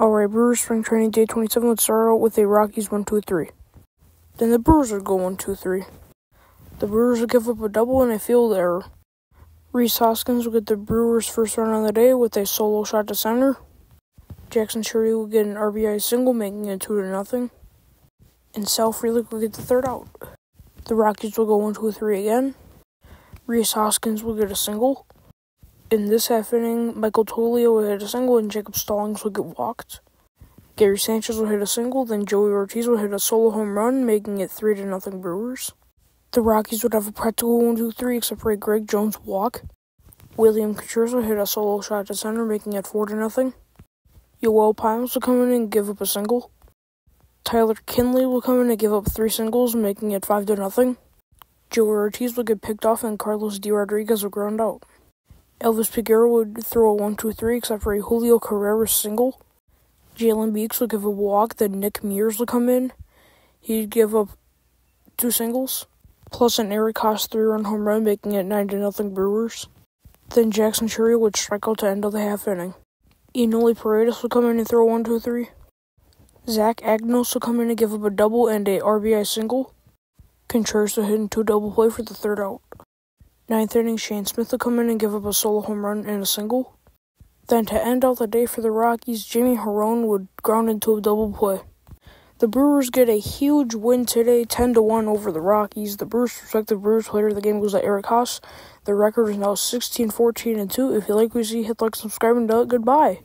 Alright, Brewers spring training day 27 would start out with a Rockies 1 2 3. Then the Brewers would go 1 2 3. The Brewers would give up a double and a field error. Rhys Hoskins would get the Brewers' first run of the day with a solo shot to center. Jackson Chourio would get an RBI single, making it 2 to nothing. And Sal Frelick would get the third out. The Rockies will go 1 2 3 again. Rhys Hoskins will get a single. In this half inning, Michael Toglia will hit a single and Jacob Stallings will get walked. Gary Sanchez will hit a single, then Joey Ortiz will hit a solo home run, making it 3 to nothing Brewers. The Rockies would have a practical 1 2 3 except for a Greg Jones walk. William Contreras hit a solo shot to center, making it 4 to nothing. Yoel Pines will come in and give up a single. Tyler Kinley will come in and give up three singles, making it 5 to nothing. Joey Ortiz will get picked off and Carlos D. Rodriguez will ground out. Elvis Peguero would throw a 1 2 3 except for a Julio Carrera single. Jalen Beeks would give a walk, then Nick Mears would come in. He'd give up two singles, plus an Eric Haase three run home run, making it 9 to nothing Brewers. Then Jackson Cherry would strike out to end of the half inning. Enoli Paredes would come in and throw 1 2 3. Zach Agnos will come in and give up a double and a RBI single. Contreras will hit into a double play for the third out. Ninth inning, Shane Smith will come in and give up a solo home run and a single. Then to end out the day for the Rockies, Jimmy Herron would ground into a double play. The Brewers get a huge win today, 10 to 1 over the Rockies. The Brewers Perspective Brewers player of the game goes to Eric Haase. The record is now 16 14 and 2. If you like what you see, hit like, subscribe, and uh, goodbye.